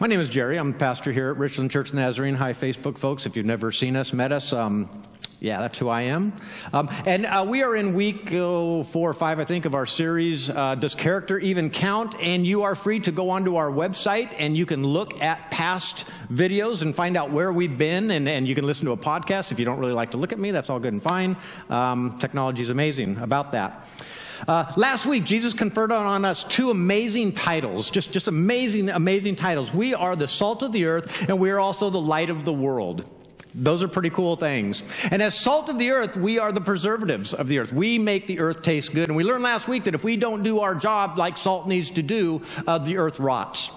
My name is Jerry. I'm a pastor here at Richland Church Nazarene. Hi, Facebook folks. If you've never seen us, met us, um, yeah, that's who I am. Um, and uh, we are in week oh, four or five, I think, of our series, uh, Does Character Even Count? And you are free to go onto our website and you can look at past videos and find out where we've been. And, and you can listen to a podcast. If you don't really like to look at me, that's all good and fine. Um, technology is amazing about that. Uh, last week, Jesus conferred on us two amazing titles, just, just amazing, amazing titles. We are the salt of the earth, and we are also the light of the world. Those are pretty cool things. And as salt of the earth, we are the preservatives of the earth. We make the earth taste good. And we learned last week that if we don't do our job like salt needs to do, uh, the earth rots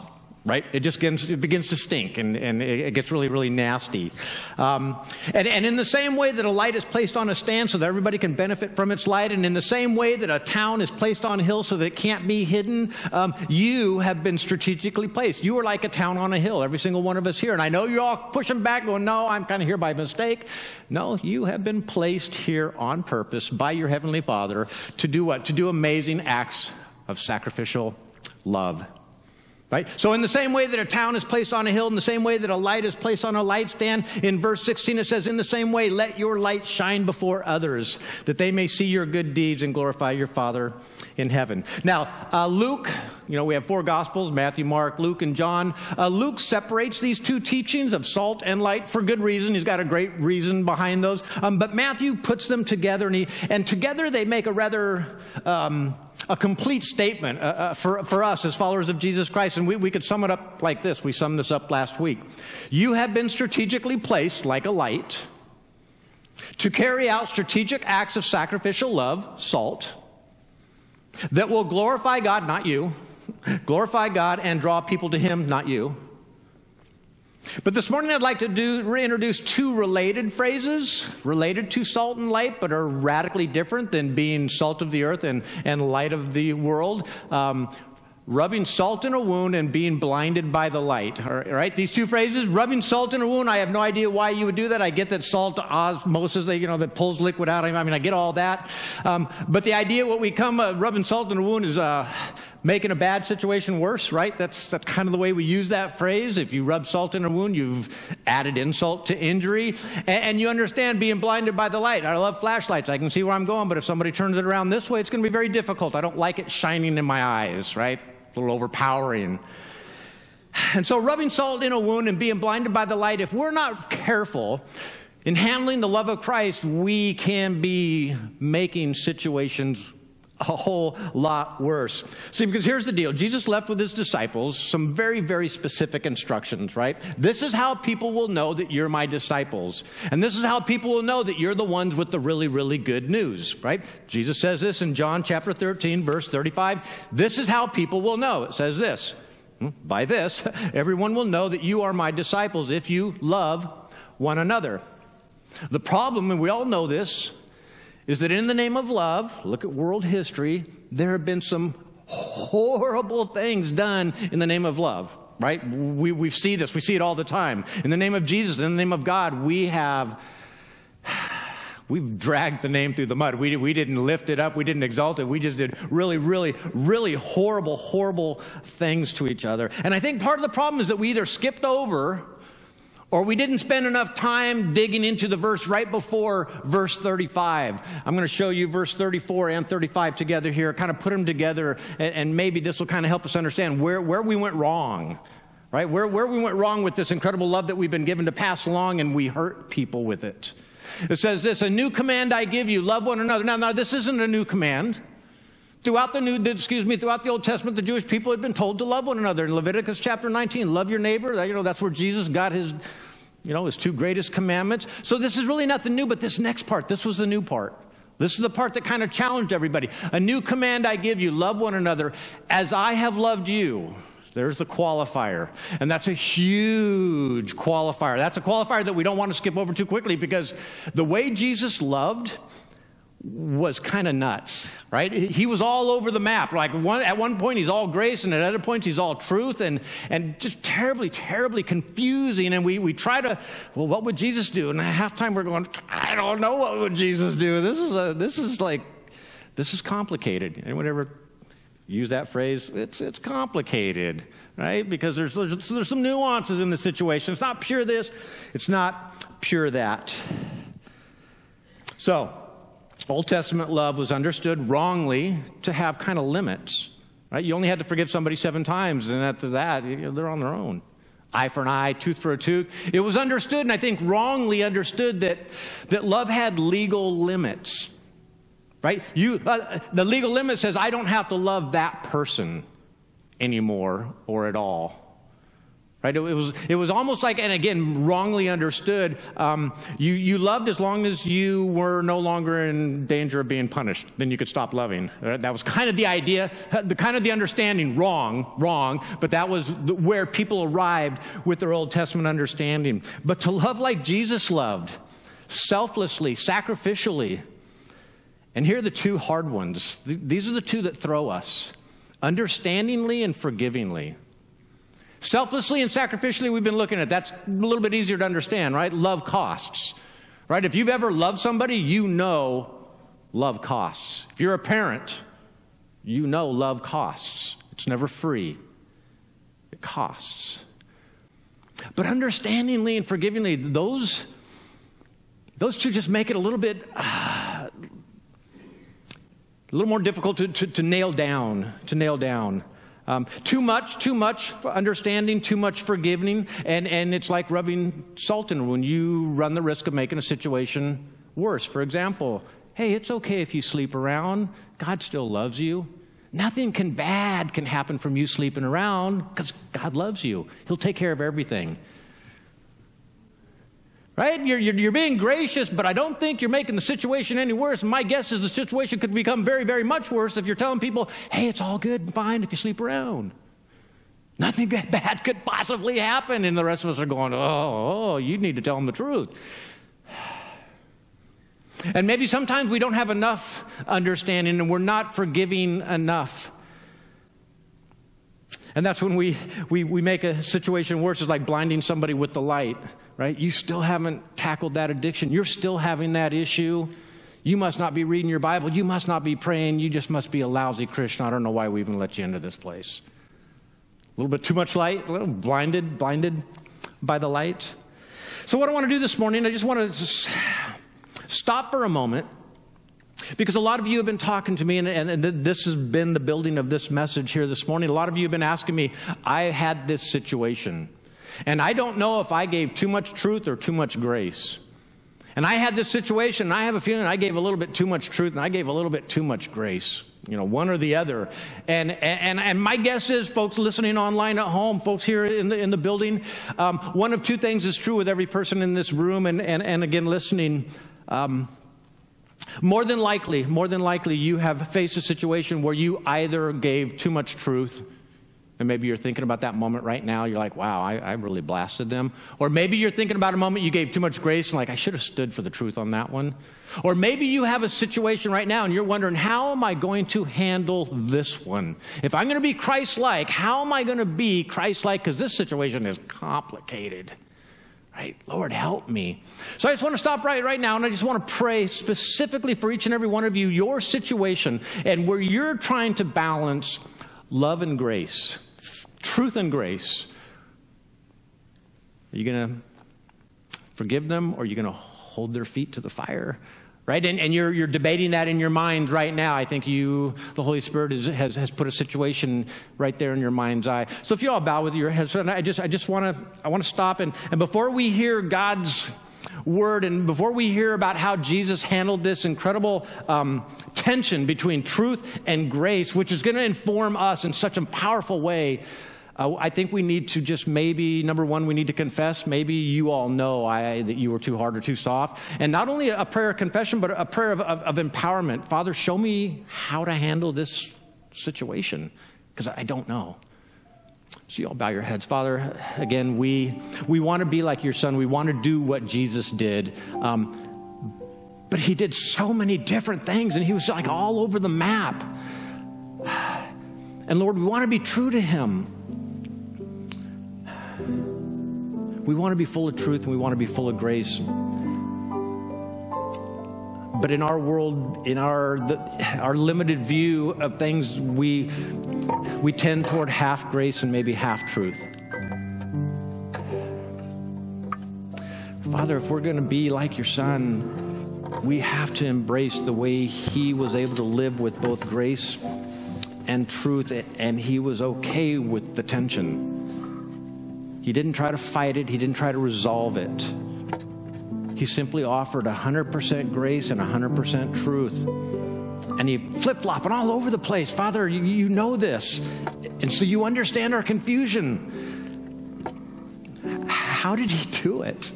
right? It just begins, it begins to stink and, and it gets really, really nasty. Um, and, and in the same way that a light is placed on a stand so that everybody can benefit from its light, and in the same way that a town is placed on a hill so that it can't be hidden, um, you have been strategically placed. You are like a town on a hill, every single one of us here. And I know you're all pushing back, going, no, I'm kind of here by mistake. No, you have been placed here on purpose by your Heavenly Father to do what? To do amazing acts of sacrificial love. Right? So, in the same way that a town is placed on a hill, in the same way that a light is placed on a light stand, in verse 16 it says, In the same way, let your light shine before others, that they may see your good deeds and glorify your Father in heaven. Now, uh, Luke, you know, we have four Gospels Matthew, Mark, Luke, and John. Uh, Luke separates these two teachings of salt and light for good reason. He's got a great reason behind those. Um, but Matthew puts them together, and, he, and together they make a rather. Um, a complete statement uh, uh, for, for us as followers of Jesus Christ. And we, we could sum it up like this. We summed this up last week. You have been strategically placed like a light to carry out strategic acts of sacrificial love, salt, that will glorify God, not you, glorify God and draw people to Him, not you. But this morning I'd like to do, reintroduce two related phrases related to salt and light, but are radically different than being salt of the earth and, and light of the world. Um, rubbing salt in a wound and being blinded by the light. All right, these two phrases, rubbing salt in a wound. I have no idea why you would do that. I get that salt osmosis, you know, that pulls liquid out. I mean, I get all that. Um, but the idea, what we come uh, rubbing salt in a wound is uh, making a bad situation worse, right? That's that's kind of the way we use that phrase. If you rub salt in a wound, you've added insult to injury, and, and you understand being blinded by the light. I love flashlights. I can see where I'm going, but if somebody turns it around this way, it's going to be very difficult. I don't like it shining in my eyes, right? a little overpowering. And so, rubbing salt in a wound and being blinded by the light, if we're not careful in handling the love of Christ, we can be making situations a whole lot worse. See, because here's the deal Jesus left with his disciples some very, very specific instructions, right? This is how people will know that you're my disciples. And this is how people will know that you're the ones with the really, really good news, right? Jesus says this in John chapter 13, verse 35. This is how people will know. It says this. Hmm, by this, everyone will know that you are my disciples if you love one another. The problem, and we all know this, is that in the name of love, look at world history, there have been some horrible things done in the name of love, right? We, we see this, we see it all the time. In the name of Jesus, in the name of God, we have. We've dragged the name through the mud. We, we didn't lift it up. We didn't exalt it. We just did really, really, really horrible, horrible things to each other. And I think part of the problem is that we either skipped over or we didn't spend enough time digging into the verse right before verse 35. I'm going to show you verse 34 and 35 together here, kind of put them together, and, and maybe this will kind of help us understand where, where we went wrong, right? Where, where we went wrong with this incredible love that we've been given to pass along, and we hurt people with it. It says this, a new command I give you, love one another. Now, now this isn't a new command. Throughout the New, excuse me, throughout the Old Testament, the Jewish people had been told to love one another. In Leviticus chapter 19, love your neighbor. You know, that's where Jesus got his, you know, his two greatest commandments. So this is really nothing new, but this next part, this was the new part. This is the part that kind of challenged everybody. A new command I give you, love one another as I have loved you. There's the qualifier. And that's a huge qualifier. That's a qualifier that we don't want to skip over too quickly because the way Jesus loved was kind of nuts, right? He was all over the map. Like one, at one point he's all grace, and at other points he's all truth, and and just terribly, terribly confusing. And we we try to, well, what would Jesus do? And at halftime we're going, I don't know what would Jesus do. This is a this is like, this is complicated. Anyone ever use that phrase, it's, it's complicated, right? Because there's, there's, there's some nuances in the situation. It's not pure this, it's not pure that. So, Old Testament love was understood wrongly to have kind of limits, right? You only had to forgive somebody seven times, and after that, they're on their own. Eye for an eye, tooth for a tooth. It was understood, and I think wrongly understood, that, that love had legal limits right? You, uh, the legal limit says I don't have to love that person anymore or at all. Right? It, was, it was almost like, and again, wrongly understood, um, you, you loved as long as you were no longer in danger of being punished. Then you could stop loving. That was kind of the idea, the kind of the understanding. Wrong, wrong, but that was where people arrived with their Old Testament understanding. But to love like Jesus loved, selflessly, sacrificially, and here are the two hard ones. These are the two that throw us understandingly and forgivingly. Selflessly and sacrificially, we've been looking at that's a little bit easier to understand, right? Love costs, right? If you've ever loved somebody, you know love costs. If you're a parent, you know love costs. It's never free, it costs. But understandingly and forgivingly, those, those two just make it a little bit. Uh, a little more difficult to, to, to nail down, to nail down. Um, too much, too much understanding, too much forgiving, and, and it's like rubbing salt in when you run the risk of making a situation worse. For example, hey, it's okay if you sleep around. God still loves you. Nothing can bad can happen from you sleeping around because God loves you. He'll take care of everything. Right? You're, you're, you're, being gracious, but I don't think you're making the situation any worse. My guess is the situation could become very, very much worse if you're telling people, hey, it's all good and fine if you sleep around. Nothing bad could possibly happen. And the rest of us are going, oh, oh you need to tell them the truth. And maybe sometimes we don't have enough understanding and we're not forgiving enough. And that's when we, we, we make a situation worse. It's like blinding somebody with the light, right? You still haven't tackled that addiction. You're still having that issue. You must not be reading your Bible. You must not be praying. You just must be a lousy Christian. I don't know why we even let you into this place. A little bit too much light, a little blinded, blinded by the light. So, what I want to do this morning, I just want to stop for a moment because a lot of you have been talking to me, and, and, and, this has been the building of this message here this morning. A lot of you have been asking me, I had this situation, and I don't know if I gave too much truth or too much grace. And I had this situation, and I have a feeling I gave a little bit too much truth, and I gave a little bit too much grace. You know, one or the other. And, and, and my guess is, folks listening online at home, folks here in the, in the building, um, one of two things is true with every person in this room, and, and, and again, listening. Um, more than likely, more than likely, you have faced a situation where you either gave too much truth, and maybe you're thinking about that moment right now. You're like, wow, I, I really blasted them. Or maybe you're thinking about a moment you gave too much grace and like, I should have stood for the truth on that one. Or maybe you have a situation right now and you're wondering, how am I going to handle this one? If I'm going to be Christ like, how am I going to be Christ like? Because this situation is complicated. Right? Lord, help me. So I just want to stop right, right now and I just want to pray specifically for each and every one of you, your situation, and where you're trying to balance love and grace, truth and grace. Are you going to forgive them or are you going to hold their feet to the fire? Right? And, and you're, you're debating that in your mind right now. I think you, the Holy Spirit is, has, has put a situation right there in your mind's eye. So if you all bow with your heads, I just, I just want to, I want to stop. And, and before we hear God's word and before we hear about how Jesus handled this incredible um, tension between truth and grace, which is going to inform us in such a powerful way, uh, I think we need to just maybe, number one, we need to confess. Maybe you all know I, that you were too hard or too soft. And not only a prayer of confession, but a prayer of, of, of empowerment. Father, show me how to handle this situation because I don't know. So you all bow your heads. Father, again, we, we want to be like your son. We want to do what Jesus did. Um, but he did so many different things and he was like all over the map. And Lord, we want to be true to him. We want to be full of truth and we want to be full of grace. but in our world, in our, the, our limited view of things, we, we tend toward half grace and maybe half truth. Father, if we're going to be like your son, we have to embrace the way he was able to live with both grace and truth, and he was okay with the tension. He didn't try to fight it, he didn't try to resolve it. He simply offered 100% grace and 100% truth. And he flip flopping all over the place. Father, you, you know this. And so you understand our confusion. How did he do it?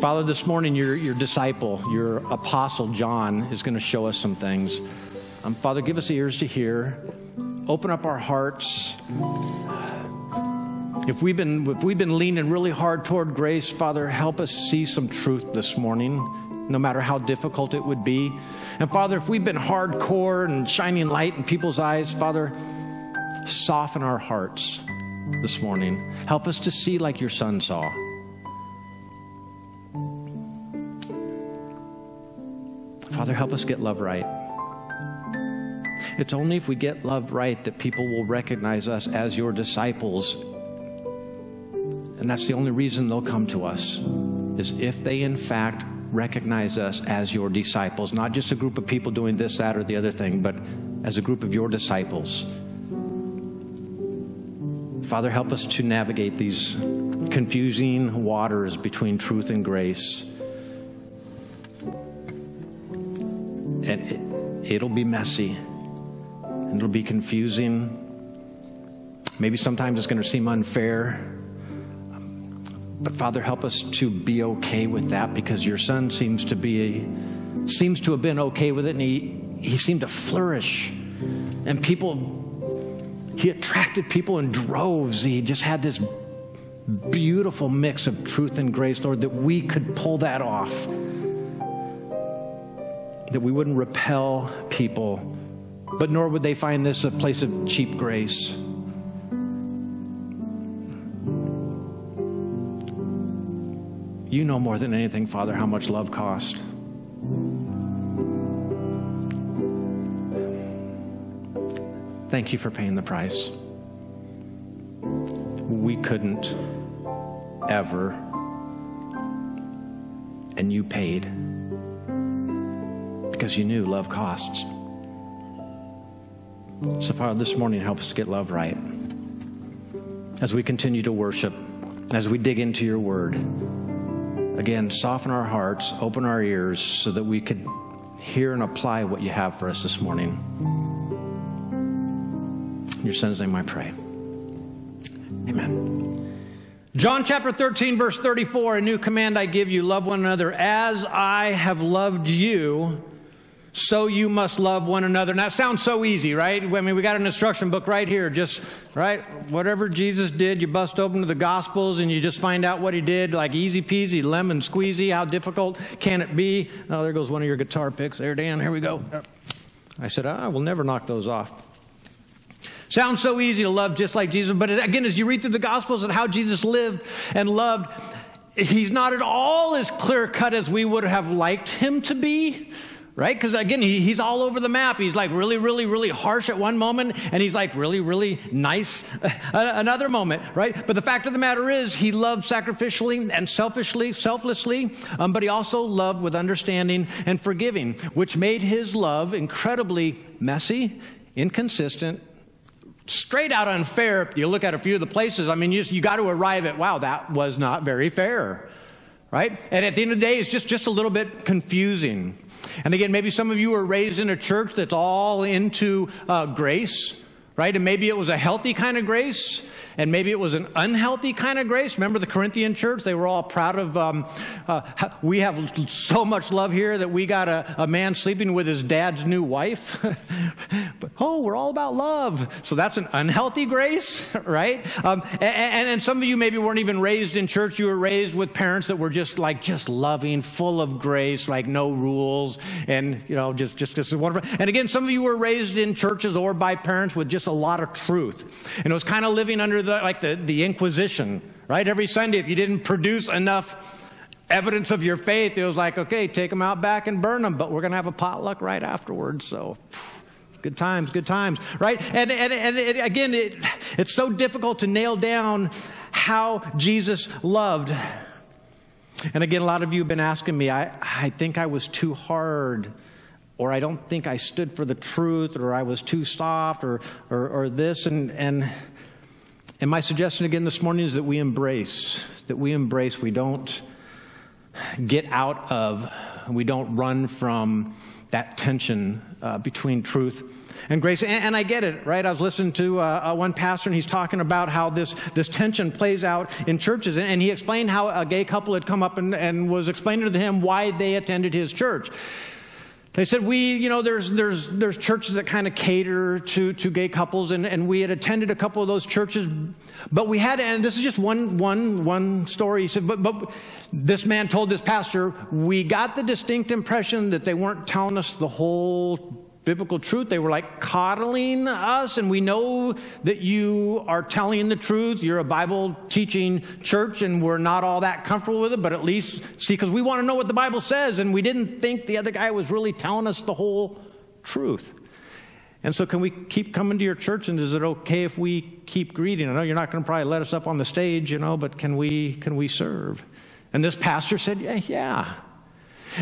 Father, this morning, your, your disciple, your apostle John, is going to show us some things. Um, Father, give us ears to hear. Open up our hearts. If we've been if we've been leaning really hard toward grace, Father, help us see some truth this morning, no matter how difficult it would be. And Father, if we've been hardcore and shining light in people's eyes, Father, soften our hearts this morning. Help us to see like your son saw. Father, help us get love right. It's only if we get love right that people will recognize us as your disciples. And that's the only reason they'll come to us, is if they in fact recognize us as your disciples, not just a group of people doing this, that, or the other thing, but as a group of your disciples. Father, help us to navigate these confusing waters between truth and grace. And it, will be messy and it'll be confusing. Maybe sometimes it's going to seem unfair. But Father, help us to be okay with that because your son seems to be seems to have been okay with it and he, he seemed to flourish. And people he attracted people in droves. He just had this beautiful mix of truth and grace, Lord, that we could pull that off. That we wouldn't repel people but nor would they find this a place of cheap grace. You know more than anything, Father, how much love costs. Thank you for paying the price. We couldn't ever, and you paid because you knew love costs. So, Father, this morning, help us to get love right. As we continue to worship, as we dig into your word, again, soften our hearts, open our ears so that we could hear and apply what you have for us this morning. In your son's name I pray. Amen. John chapter 13, verse 34 A new command I give you love one another as I have loved you so you must love one another. Now, sounds so easy, right? I mean, we got an instruction book right here. Just, right? Whatever Jesus did, you bust open to the Gospels and you just find out what he did, like easy peasy, lemon squeezy. How difficult can it be? Oh, there goes one of your guitar picks. There, Dan, here we go. I said, ah, I will never knock those off. Sounds so easy to love just like Jesus, but again, as you read through the Gospels and how Jesus lived and loved, he's not at all as clear cut as we would have liked him to be right? Because again, he, he's all over the map. He's like really, really, really harsh at one moment, and he's like really, really nice another moment, right? But the fact of the matter is, he loved sacrificially and selfishly, selflessly, um, but he also loved with understanding and forgiving, which made his love incredibly messy, inconsistent. Straight out unfair. If you look at a few of the places, I mean, you, you got to arrive at, wow, that was not very fair right? And at the end of the day, it's just, just a little bit confusing. And again, maybe some of you were raised in a church that's all into uh, grace, right? And maybe it was a healthy kind of grace, and maybe it was an unhealthy kind of grace. Remember the Corinthian church? They were all proud of, um, uh, we have so much love here that we got a, a man sleeping with his dad's new wife. but, oh, we're all about love. So that's an unhealthy grace, right? Um, and, and some of you maybe weren't even raised in church. You were raised with parents that were just like, just loving, full of grace, like no rules, and, you know, just, just, just wonderful. And again, some of you were raised in churches or by parents with just a lot of truth. And it was kind of living under the, like the, the Inquisition, right? Every Sunday, if you didn't produce enough evidence of your faith, it was like, okay, take them out back and burn them, but we're going to have a potluck right afterwards. So, good times, good times, right? And, and, and it, again, it, it's so difficult to nail down how Jesus loved. And again, a lot of you have been asking me, I, I think I was too hard, or I don't think I stood for the truth, or I was too soft, or, or, or this. And, and, and my suggestion again this morning is that we embrace, that we embrace, we don't get out of, we don't run from that tension uh, between truth and grace. And, and, I get it, right? I was listening to uh, uh, one pastor, and he's talking about how this, this tension plays out in churches. And, and he explained how a gay couple had come up and, and was explaining to him why they attended his church. They said, we, you know, there's, there's, there's churches that kind of cater to, to gay couples, and, and we had attended a couple of those churches, but we had, and this is just one, one, one story. He said, but, but this man told this pastor, we got the distinct impression that they weren't telling us the whole biblical truth. They were like coddling us, and we know that you are telling the truth. You're a Bible teaching church, and we're not all that comfortable with it, but at least see, because we want to know what the Bible says, and we didn't think the other guy was really telling us the whole truth. And so, can we keep coming to your church, and is it okay if we keep greeting? I know you're not going to probably let us up on the stage, you know, but can we can we serve? And this pastor said, Yeah, yeah.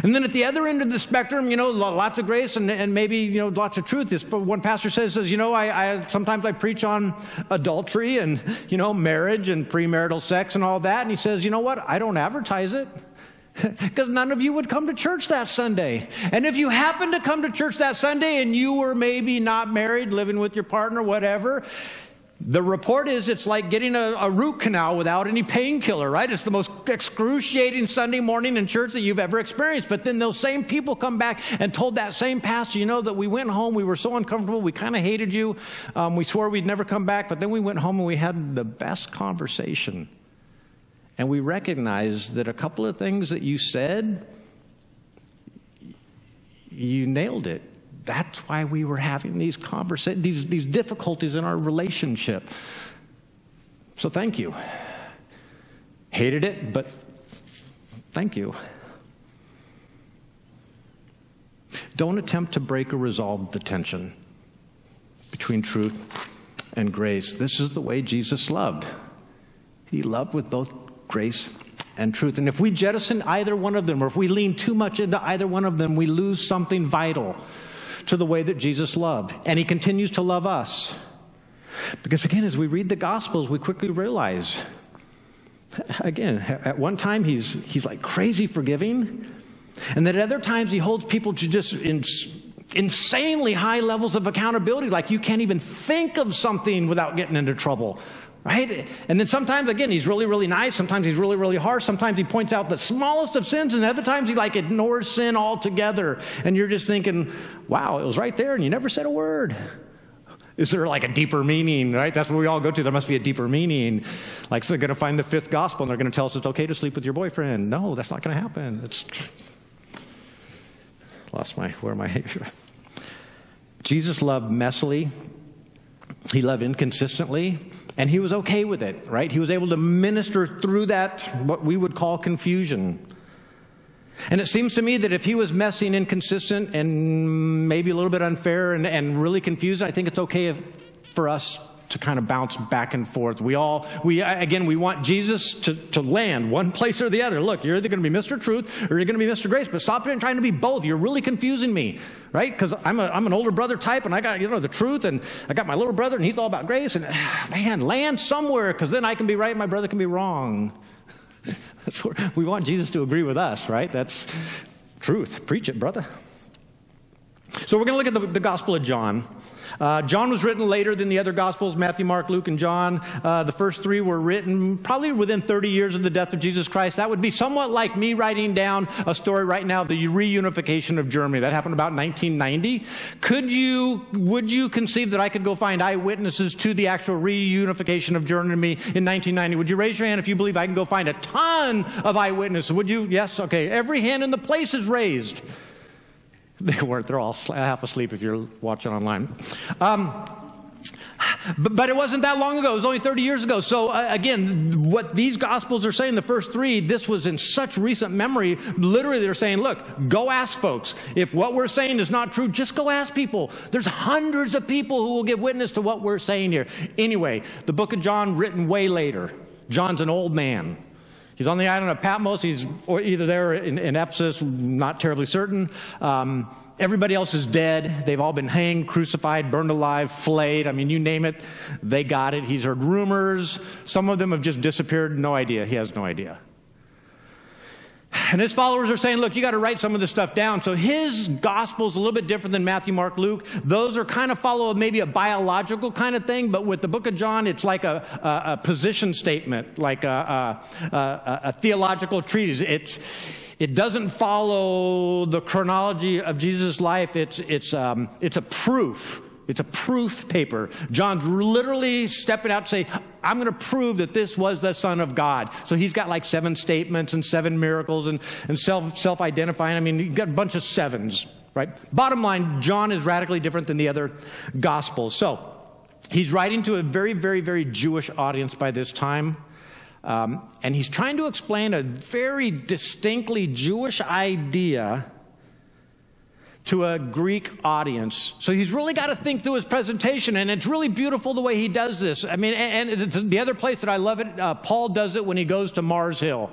And then at the other end of the spectrum, you know, lots of grace and, and maybe, you know, lots of truth. This, but one pastor says, says, you know, I, I, sometimes I preach on adultery and, you know, marriage and premarital sex and all that. And he says, you know what? I don't advertise it. Because none of you would come to church that Sunday. And if you happen to come to church that Sunday and you were maybe not married, living with your partner, whatever, the report is it's like getting a, a root canal without any painkiller, right? It's the most excruciating Sunday morning in church that you've ever experienced. But then those same people come back and told that same pastor, you know, that we went home, we were so uncomfortable, we kind of hated you, um, we swore we'd never come back, but then we went home and we had the best conversation. And we recognized that a couple of things that you said, you nailed it. That's why we were having these conversations, these, these difficulties in our relationship. So thank you. Hated it, but thank you. Don't attempt to break or resolve the tension between truth and grace. This is the way Jesus loved. He loved with both grace and truth. And if we jettison either one of them, or if we lean too much into either one of them, we lose something vital to the way that Jesus loved. And he continues to love us. Because again, as we read the Gospels, we quickly realize, again, at one time he's, he's like crazy forgiving. And then at other times he holds people to just in, insanely high levels of accountability, like you can't even think of something without getting into trouble. Right? And then sometimes, again, he's really, really nice. Sometimes he's really, really harsh. Sometimes he points out the smallest of sins, and other times he like ignores sin altogether. And you're just thinking, wow, it was right there, and you never said a word. Is there like a deeper meaning, right? That's what we all go to. There must be a deeper meaning. Like, so they're going to find the fifth gospel and they're going to tell us it's okay to sleep with your boyfriend. No, that's not going to happen. It's lost my, where am I? Jesus loved messily. He loved inconsistently. And he was okay with it, right? He was able to minister through that, what we would call confusion. And it seems to me that if he was messy and inconsistent and maybe a little bit unfair and, and really confused, I think it's okay if, for us to kind of bounce back and forth. We all, we, again, we want Jesus to, to land one place or the other. Look, you're either going to be Mr. Truth or you're going to be Mr. Grace, but stop trying to be both. You're really confusing me, right? Because I'm, I'm an older brother type and I got, you know, the truth and I got my little brother and he's all about grace and man, land somewhere because then I can be right and my brother can be wrong. We want Jesus to agree with us, right? That's truth. Preach it, brother. So we're going to look at the, the Gospel of John. Uh, John was written later than the other Gospels Matthew, Mark, Luke, and John. Uh, the first three were written probably within 30 years of the death of Jesus Christ. That would be somewhat like me writing down a story right now, the reunification of Germany. That happened about 1990. Could you, would you conceive that I could go find eyewitnesses to the actual reunification of Germany in 1990? Would you raise your hand if you believe I can go find a ton of eyewitnesses? Would you? Yes? Okay. Every hand in the place is raised. They weren't. They're all half asleep if you're watching online. Um, But, but, it wasn't that long ago. It was only 30 years ago. So, uh, again, what these Gospels are saying, the first three, this was in such recent memory. Literally, they're saying, look, go ask folks. If what we're saying is not true, just go ask people. There's hundreds of people who will give witness to what we're saying here. Anyway, the book of John, written way later. John's an old man. He's on the island of Patmos. He's either there in, in Ephesus, not terribly certain. Um, everybody else is dead. They've all been hanged, crucified, burned alive, flayed. I mean, you name it, they got it. He's heard rumors. Some of them have just disappeared. No idea. He has no idea. And his followers are saying, look, you got to write some of this stuff down. So his gospel is a little bit different than Matthew, Mark, Luke. Those are kind of follow maybe a biological kind of thing, but with the book of John, it's like a, a, a position statement, like a, a theological treatise. It's, it doesn't follow the chronology of Jesus' life. It's, it's, um, it's a proof it's a proof paper. John's literally stepping out to say, I'm going to prove that this was the Son of God. So he's got like seven statements and seven miracles and, and self, self-identifying. I mean, you've got a bunch of sevens, right? Bottom line, John is radically different than the other gospels. So he's writing to a very, very, very Jewish audience by this time. Um, and he's trying to explain a very distinctly Jewish idea to a Greek audience. So he's really got to think through his presentation, and it's really beautiful the way he does this. I mean, and, the other place that I love it, uh, Paul does it when he goes to Mars Hill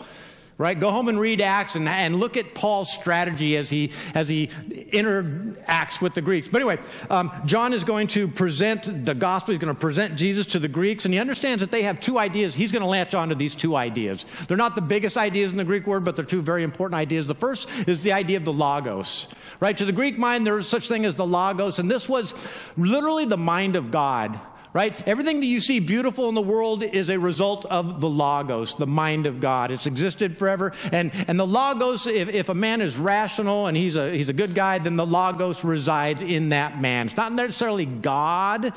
right? Go home and read Acts and, and look at Paul's strategy as he, as he interacts with the Greeks. But anyway, um, John is going to present the gospel. He's going to present Jesus to the Greeks, and he understands that they have two ideas. He's going to latch onto these two ideas. They're not the biggest ideas in the Greek word, but they're two very important ideas. The first is the idea of the logos, right? To the Greek mind, there is such thing as the logos, and this was literally the mind of God right? Everything that you see beautiful in the world is a result of the Logos, the mind of God. It's existed forever. And, and the Logos, if, if a man is rational and he's a, he's a good guy, then the Logos resides in that man. It's not necessarily God,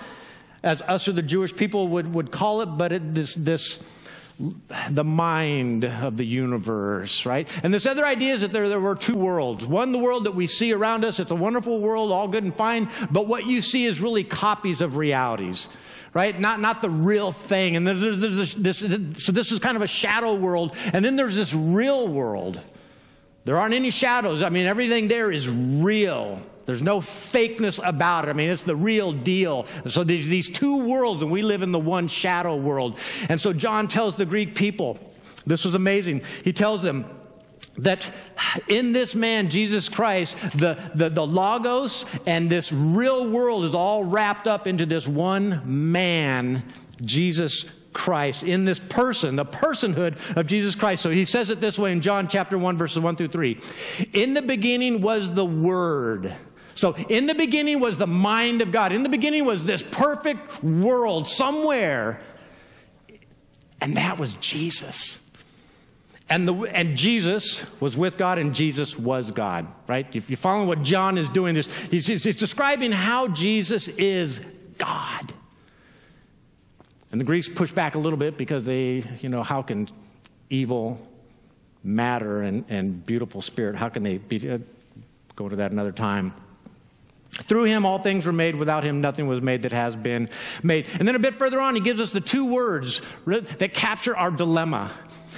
as us or the Jewish people would, would call it, but it, this, this, the mind of the universe, right? And this other idea is that there, there were two worlds. One, the world that we see around us. It's a wonderful world, all good and fine. But what you see is really copies of realities, right? Not, not the real thing. And there's, there's this, this, so this is kind of a shadow world. And then there's this real world. There aren't any shadows. I mean, everything there is real. There's no fakeness about it. I mean, it's the real deal. So there's these two worlds, and we live in the one shadow world. And so John tells the Greek people, this was amazing. He tells them, that in this man, Jesus Christ, the, the, the, Logos and this real world is all wrapped up into this one man, Jesus Christ, in this person, the personhood of Jesus Christ. So he says it this way in John chapter 1, verses 1 through 3. In the beginning was the Word so, in the beginning was the mind of God. In the beginning was this perfect world somewhere. And that was Jesus. And, the, and Jesus was with God, and Jesus was God, right? If you follow what John is doing, this, he's, he's describing how Jesus is God. And the Greeks push back a little bit because they, you know, how can evil matter and, and beautiful spirit, how can they be? Uh, go to that another time. Through him, all things were made. Without him, nothing was made that has been made. And then a bit further on, he gives us the two words that capture our dilemma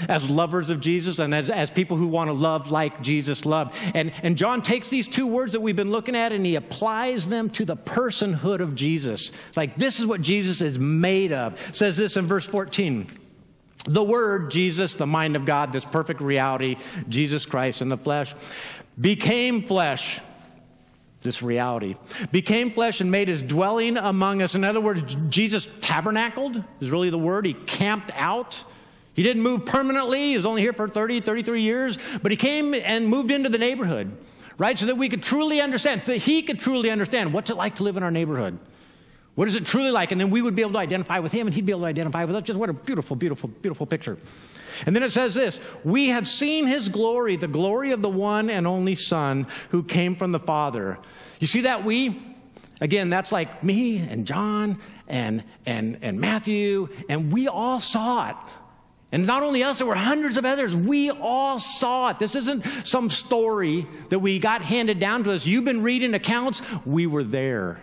as lovers of Jesus and as, as people who want to love like Jesus loved. And, and John takes these two words that we've been looking at and he applies them to the personhood of Jesus. Like, this is what Jesus is made of. It says this in verse 14. The Word, Jesus, the mind of God, this perfect reality, Jesus Christ in the flesh, became flesh this reality, became flesh and made his dwelling among us. In other words, Jesus tabernacled is really the word. He camped out. He didn't move permanently. He was only here for 30, 33 years, but he came and moved into the neighborhood, right? So that we could truly understand, so he could truly understand what's it like to live in our neighborhood. What is it truly like? And then we would be able to identify with him and he'd be able to identify with us. Just what a beautiful, beautiful, beautiful picture. And then it says this We have seen his glory, the glory of the one and only Son who came from the Father. You see that we? Again, that's like me and John and, and, and Matthew, and we all saw it. And not only us, there were hundreds of others. We all saw it. This isn't some story that we got handed down to us. You've been reading accounts, we were there.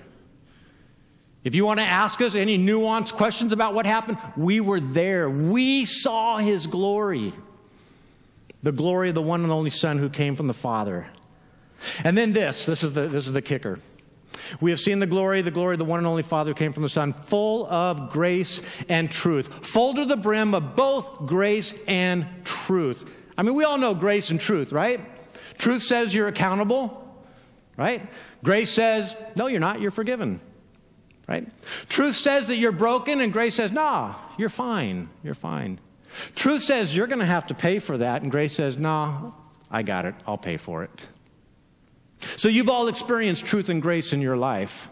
If you want to ask us any nuanced questions about what happened, we were there. We saw his glory. The glory of the one and only Son who came from the Father. And then this this is the, this is the kicker. We have seen the glory, the glory of the one and only Father who came from the Son, full of grace and truth, full to the brim of both grace and truth. I mean, we all know grace and truth, right? Truth says you're accountable, right? Grace says, no, you're not, you're forgiven, right? Truth says that you're broken, and grace says, nah, you're fine, you're fine. Truth says you're going to have to pay for that, and grace says, nah, I got it, I'll pay for it. So you've all experienced truth and grace in your life.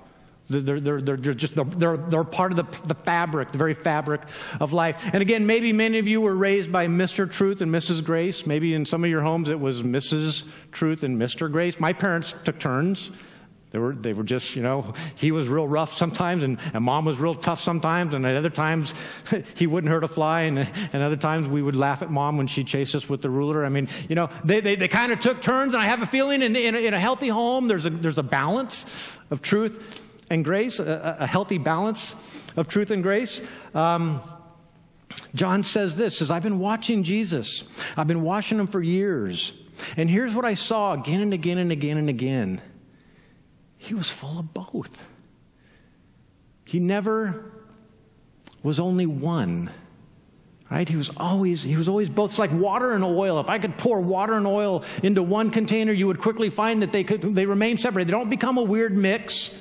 They're, they're, they're, they're just, they're, they're part of the, the fabric, the very fabric of life. And again, maybe many of you were raised by Mr. Truth and Mrs. Grace. Maybe in some of your homes it was Mrs. Truth and Mr. Grace. My parents took turns. They were, they were just, you know, he was real rough sometimes, and, and mom was real tough sometimes, and at other times he wouldn't hurt a fly, and, and other times we would laugh at mom when she chased us with the ruler. I mean, you know, they, they, they kind of took turns, and I have a feeling in, in, a, in a healthy home there's a, there's a balance of truth and grace, a, a healthy balance of truth and grace. Um, John says this, says, I've been watching Jesus. I've been watching him for years. And here's what I saw again and again and again and again. He was full of both. He never was only one. Right? He was always he was always both. It's like water and oil. If I could pour water and oil into one container, you would quickly find that they could they remain separate. They don't become a weird mix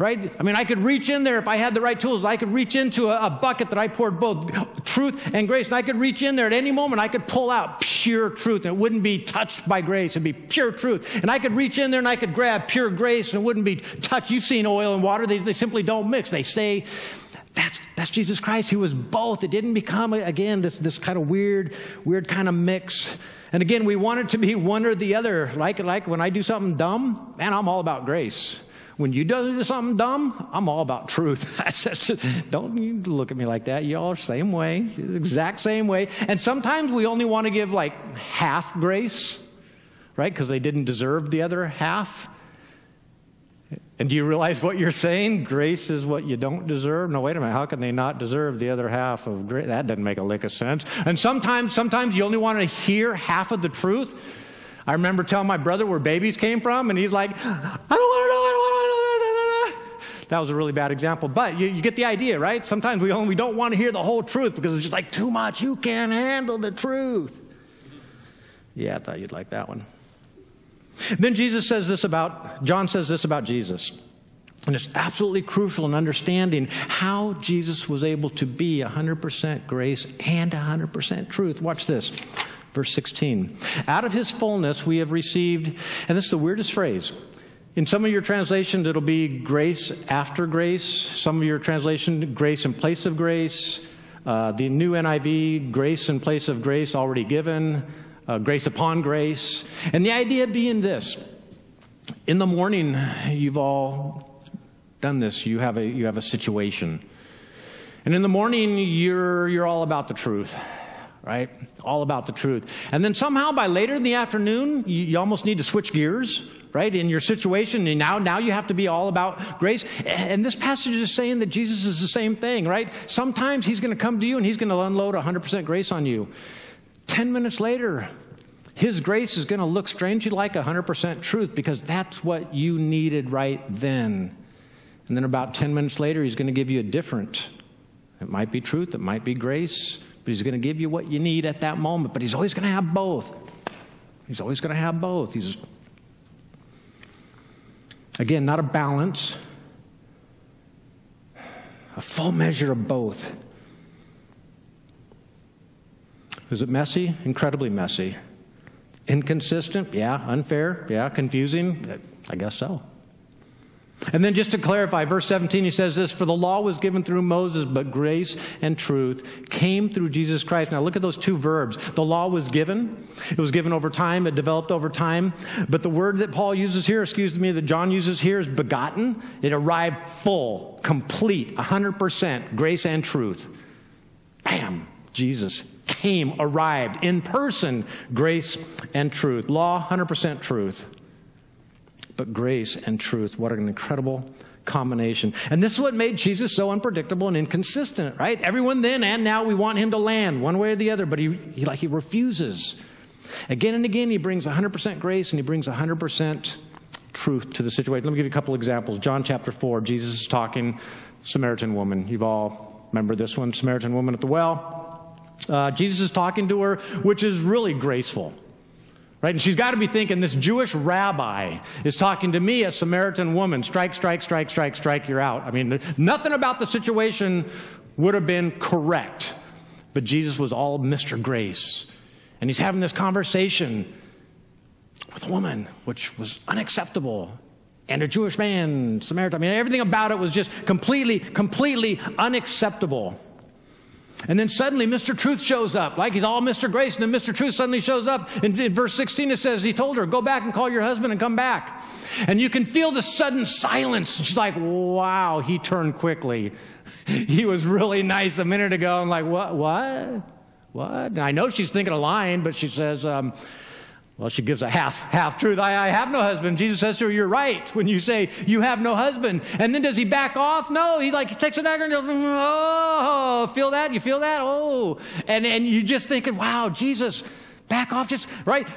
right? I mean, I could reach in there if I had the right tools. I could reach into a, a, bucket that I poured both truth and grace. And I could reach in there at any moment. I could pull out pure truth and it wouldn't be touched by grace. It'd be pure truth. And I could reach in there and I could grab pure grace and it wouldn't be touched. You've seen oil and water. They, they simply don't mix. They stay. That's, that's Jesus Christ. He was both. It didn't become, again, this, this kind of weird, weird kind of mix. And again, we want it to be one or the other. Like, like when I do something dumb, man, I'm all about grace. When you do something dumb, I'm all about truth. don't look at me like that. Y'all are same way, exact same way. And sometimes we only want to give like half grace, right? Because they didn't deserve the other half. And do you realize what you're saying? Grace is what you don't deserve. No, wait a minute. How can they not deserve the other half of grace? That doesn't make a lick of sense. And sometimes, sometimes you only want to hear half of the truth. I remember telling my brother where babies came from, and he's like, I don't want to know. That was a really bad example, but you, you get the idea, right? Sometimes we, only, we don't want to hear the whole truth because it's just like too much. You can't handle the truth. Yeah, I thought you'd like that one. Then Jesus says this about, John says this about Jesus. And it's absolutely crucial in understanding how Jesus was able to be 100% grace and 100% truth. Watch this. Verse 16. Out of his fullness we have received, and this is the weirdest phrase in some of your translations, it'll be grace after grace. Some of your translation, grace in place of grace. Uh, the new NIV, grace in place of grace already given. Uh, grace upon grace. And the idea being this in the morning, you've all done this. You have a, you have a situation. And in the morning, you're, you're all about the truth right? All about the truth. And then somehow by later in the afternoon, you, you, almost need to switch gears, right? In your situation, and now, now you have to be all about grace. And this passage is saying that Jesus is the same thing, right? Sometimes he's going to come to you and he's going to unload 100% grace on you. 10 minutes later, his grace is going to look strangely like 100% truth because that's what you needed right then. And then about 10 minutes later, he's going to give you a different. It might be truth, it might be grace, but He's going to give you what you need at that moment. But He's always going to have both. He's always going to have both. He's again not a balance, a full measure of both. Is it messy? Incredibly messy. Inconsistent? Yeah. Unfair? Yeah. Confusing? I guess so. And then just to clarify, verse 17, he says this For the law was given through Moses, but grace and truth came through Jesus Christ. Now look at those two verbs. The law was given, it was given over time, it developed over time. But the word that Paul uses here, excuse me, that John uses here is begotten. It arrived full, complete, 100% grace and truth. Bam! Jesus came, arrived in person, grace and truth. Law, 100% truth. But grace and truth. What an incredible combination. And this is what made Jesus so unpredictable and inconsistent, right? Everyone then and now we want him to land one way or the other, but he, he like he refuses. Again and again, he brings 100% grace and he brings 100% truth to the situation. Let me give you a couple examples. John chapter 4, Jesus is talking, Samaritan woman. You've all remember this one, Samaritan woman at the well. Uh, Jesus is talking to her, which is really graceful. Right? And she's got to be thinking this Jewish rabbi is talking to me, a Samaritan woman. Strike, strike, strike, strike, strike, you're out. I mean, nothing about the situation would have been correct. But Jesus was all Mr. Grace. And he's having this conversation with a woman, which was unacceptable. And a Jewish man, Samaritan. I mean, everything about it was just completely, completely unacceptable. And then suddenly Mr. Truth shows up, like he's all Mr. Grace. And then Mr. Truth suddenly shows up. In, in, verse 16, it says, He told her, Go back and call your husband and come back. And you can feel the sudden silence. She's like, Wow, he turned quickly. he was really nice a minute ago. I'm like, What? What? What? And I know she's thinking a line, but she says, um, well, she gives a half half truth. I, I, have no husband. Jesus says to her, "You're right when you say you have no husband." And then does he back off? No. He like takes a dagger and goes, "Oh, feel that? You feel that? Oh!" And and you just thinking, "Wow, Jesus, back off!" Just right.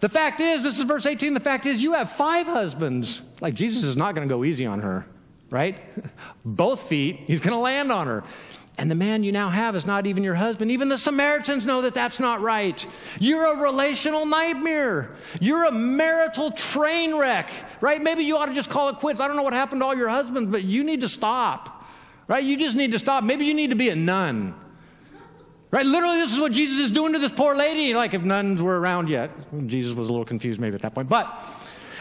The fact is, this is verse 18. The fact is, you have five husbands. Like Jesus is not going to go easy on her, right? Both feet, he's going to land on her. And the man you now have is not even your husband. Even the Samaritans know that that's not right. You're a relational nightmare. You're a marital train wreck, right? Maybe you ought to just call it quits. I don't know what happened to all your husbands, but you need to stop, right? You just need to stop. Maybe you need to be a nun, right? Literally, this is what Jesus is doing to this poor lady. Like if nuns were around yet. Jesus was a little confused maybe at that point. But,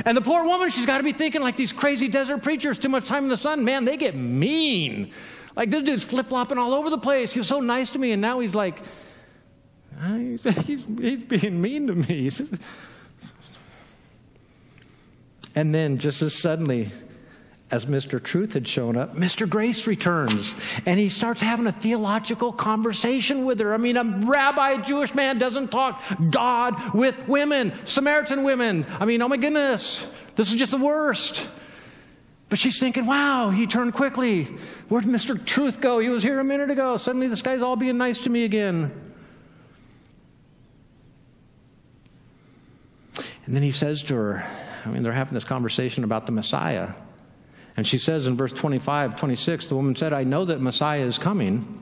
and the poor woman, she's got to be thinking like these crazy desert preachers, too much time in the sun. Man, they get mean. Like this dude's flip flopping all over the place. He was so nice to me, and now he's like, he's, he's, being mean to me. and then, just as suddenly, as Mr. Truth had shown up, Mr. Grace returns and he starts having a theological conversation with her. I mean, a rabbi, Jewish man doesn't talk God with women, Samaritan women. I mean, oh my goodness, this is just the worst. But she's thinking, wow, he turned quickly. Where'd Mr. Truth go? He was here a minute ago. Suddenly this guy's all being nice to me again. And then he says to her, I mean, they're having this conversation about the Messiah. And she says in verse 25, 26, the woman said, I know that Messiah is coming.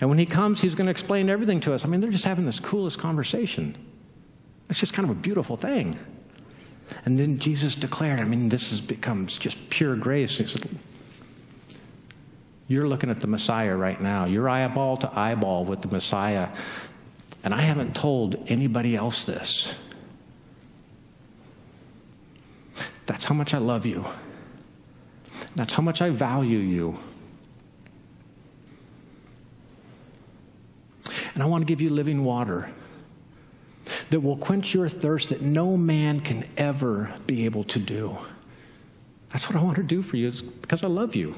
And when he comes, he's going to explain everything to us. I mean, they're just having this coolest conversation. It's just kind of a beautiful thing. And then Jesus declared, I mean, this has becomes just pure grace. He said, You're looking at the Messiah right now. You're eyeball to eyeball with the Messiah. And I haven't told anybody else this. That's how much I love you. That's how much I value you. And I want to give you living water that will quench your thirst that no man can ever be able to do. That's what I want to do for you is because I love you.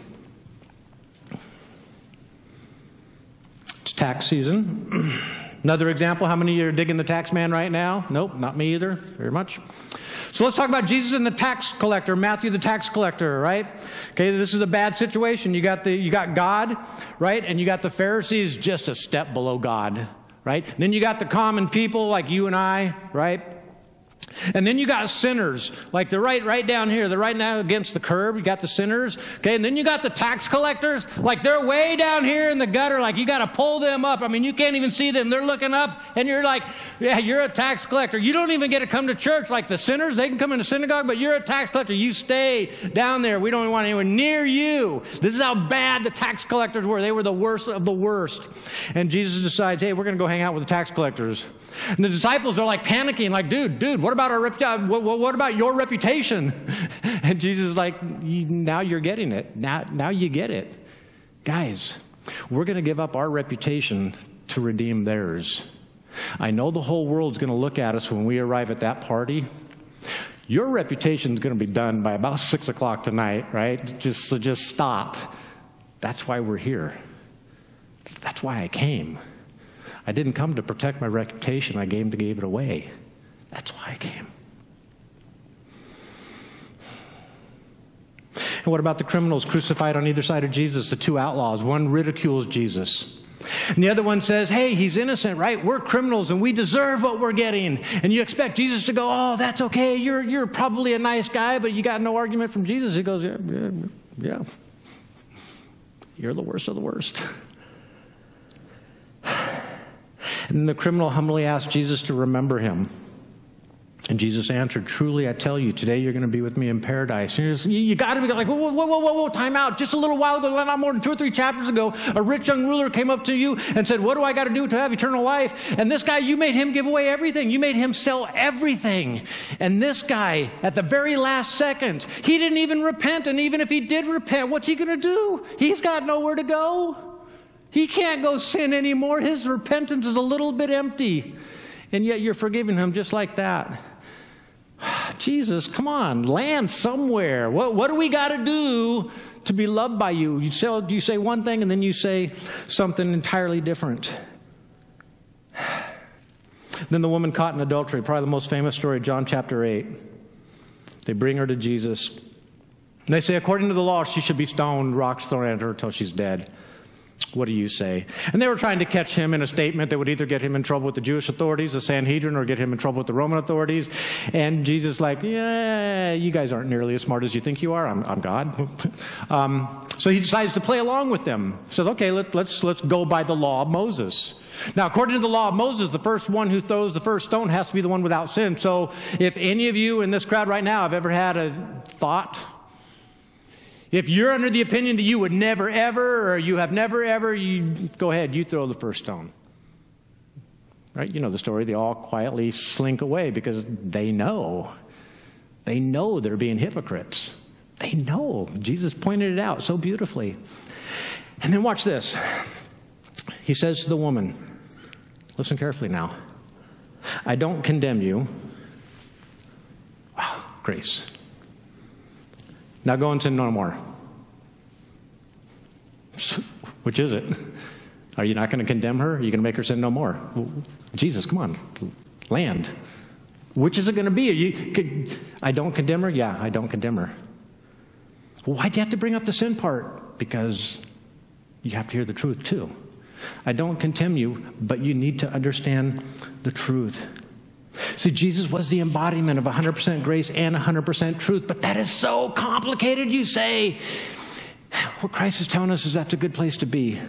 It's tax season. Another example how many of you are digging the tax man right now? Nope, not me either, very much. So let's talk about Jesus and the tax collector, Matthew the tax collector, right? Okay, this is a bad situation. You got the you got God, right? And you got the Pharisees just a step below God right? And then you got the common people like you and I, right? And then you got sinners, like they're right, right down here. They're right now against the curb. You got the sinners, okay. And then you got the tax collectors, like they're way down here in the gutter. Like you got to pull them up. I mean, you can't even see them. They're looking up, and you're like, yeah, you're a tax collector. You don't even get to come to church. Like the sinners, they can come into synagogue, but you're a tax collector. You stay down there. We don't want anyone near you. This is how bad the tax collectors were. They were the worst of the worst. And Jesus decides, hey, we're going to go hang out with the tax collectors. And the disciples are like panicking, like, dude, dude, what about our reputation? Uh, what, what, about your reputation? and Jesus is like, now you're getting it. Now, now you get it. Guys, we're going to give up our reputation to redeem theirs. I know the whole world's going to look at us when we arrive at that party. Your reputation is going to be done by about six o'clock tonight, right? Just, so just stop. That's why we're here. That's why I came. I didn't come to protect my reputation, I came to give it away. That's why I came. And what about the criminals crucified on either side of Jesus, the two outlaws? One ridicules Jesus. And the other one says, Hey, he's innocent, right? We're criminals and we deserve what we're getting. And you expect Jesus to go, Oh, that's okay. You're, you're probably a nice guy, but you got no argument from Jesus. He goes, Yeah, yeah, yeah. You're the worst of the worst. And the criminal humbly asks Jesus to remember him. And Jesus answered, Truly, I tell you, today you're going to be with me in paradise. You, you got to be like, whoa, whoa, whoa, whoa, whoa, time out. Just a little while ago, not more than two or three chapters ago, a rich young ruler came up to you and said, What do I got to do to have eternal life? And this guy, you made him give away everything. You made him sell everything. And this guy, at the very last second, he didn't even repent. And even if he did repent, what's he going to do? He's got nowhere to go. He can't go sin anymore. His repentance is a little bit empty. And yet you're forgiving him just like that. Jesus, come on, land somewhere. What, what do we got to do to be loved by you? You say, you say one thing and then you say something entirely different. Then the woman caught in adultery, probably the most famous story, John chapter 8. They bring her to Jesus. And they say, according to the law, she should be stoned, rocks thrown at her until she's dead. What do you say? And they were trying to catch him in a statement that would either get him in trouble with the Jewish authorities, the Sanhedrin, or get him in trouble with the Roman authorities. And Jesus, like, yeah, you guys aren't nearly as smart as you think you are. I'm, I'm God. um, so he decides to play along with them. He says, okay, let, let's, let's go by the law of Moses. Now, according to the law of Moses, the first one who throws the first stone has to be the one without sin. So if any of you in this crowd right now have ever had a thought, if you're under the opinion that you would never ever, or you have never ever, you go ahead, you throw the first stone. Right? You know the story. They all quietly slink away because they know. They know they're being hypocrites. They know. Jesus pointed it out so beautifully. And then watch this. He says to the woman, listen carefully now. I don't condemn you. Wow, grace. Now go and sin no more. Which is it? Are you not going to condemn her? Are you going to make her sin no more? Jesus, come on, land. Which is it going to be? You, I don't condemn her? Yeah, I don't condemn her. Well, why'd you have to bring up the sin part? Because you have to hear the truth too. I don't condemn you, but you need to understand the truth. See, Jesus was the embodiment of 100% grace and 100% truth, but that is so complicated, you say. What Christ is telling us is that's a good place to be.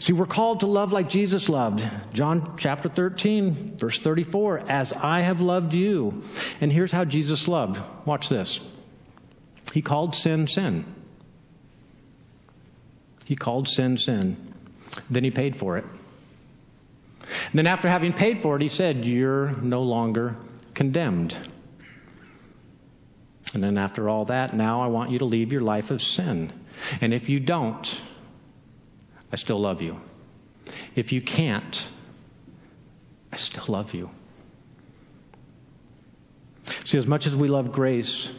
See, we're called to love like Jesus loved. John chapter 13, verse 34, as I have loved you. And here's how Jesus loved. Watch this. He called sin sin. He called sin sin. Then he paid for it. And then, after having paid for it, he said, You're no longer condemned. And then, after all that, now I want you to leave your life of sin. And if you don't, I still love you. If you can't, I still love you. See, as much as we love grace,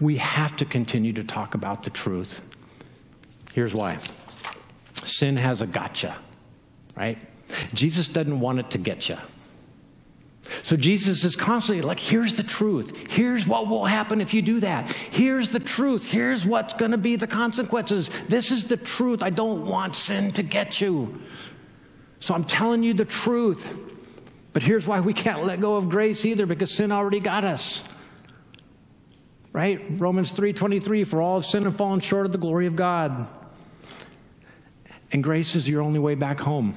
we have to continue to talk about the truth. Here's why sin has a gotcha, right? Jesus doesn't want it to get you. So Jesus is constantly like, here's the truth. Here's what will happen if you do that. Here's the truth. Here's what's going to be the consequences. This is the truth. I don't want sin to get you. So I'm telling you the truth. But here's why we can't let go of grace either because sin already got us. Right? Romans 3:23 for all have sinned and fallen short of the glory of God. And grace is your only way back home.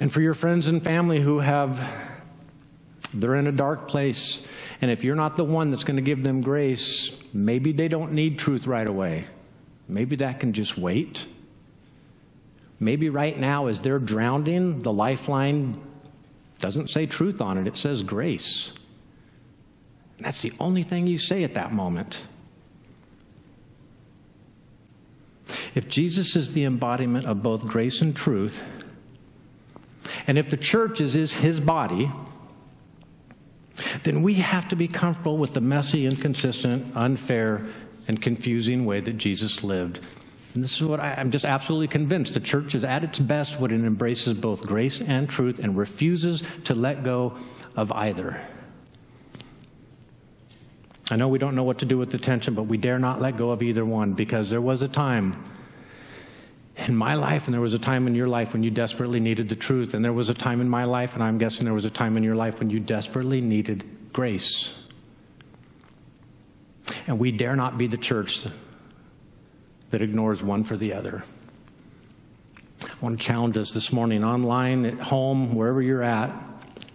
And for your friends and family who have, they're in a dark place. And if you're not the one that's going to give them grace, maybe they don't need truth right away. Maybe that can just wait. Maybe right now, as they're drowning, the lifeline doesn't say truth on it, it says grace. That's the only thing you say at that moment. If Jesus is the embodiment of both grace and truth, and if the church is, is his body, then we have to be comfortable with the messy, inconsistent, unfair, and confusing way that Jesus lived. And this is what I, am just absolutely convinced. The church is at its best when it embraces both grace and truth and refuses to let go of either. I know we don't know what to do with the tension, but we dare not let go of either one because there was a time in my life and there was a time in your life when you desperately needed the truth. And there was a time in my life, and I'm guessing there was a time in your life when you desperately needed grace. And we dare not be the church that ignores one for the other. I want to challenge us this morning, online, at home, wherever you're at,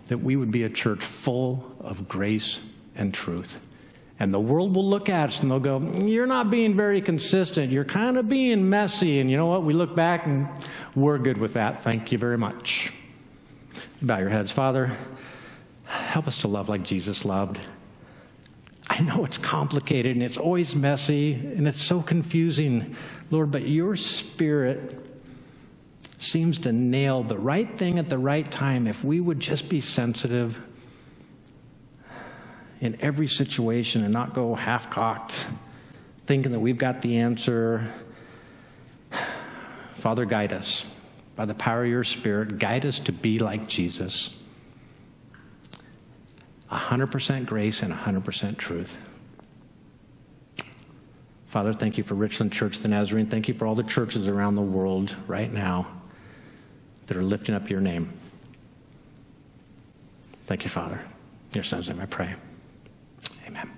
that we would be a church full of grace and truth. And the world will look at us and they'll go, You're not being very consistent. You're kind of being messy. And you know what? We look back and we're good with that. Thank you very much. Bow your heads. Father, help us to love like Jesus loved. I know it's complicated and it's always messy and it's so confusing, Lord, but your spirit seems to nail the right thing at the right time if we would just be sensitive in every situation and not go half cocked, thinking that we've got the answer. Father, guide us by the power of your Spirit. Guide us to be like Jesus 100% grace and 100% truth. Father, thank you for Richland Church, the Nazarene. Thank you for all the churches around the world right now that are lifting up your name. Thank you, Father. Your son's name I pray. Amen.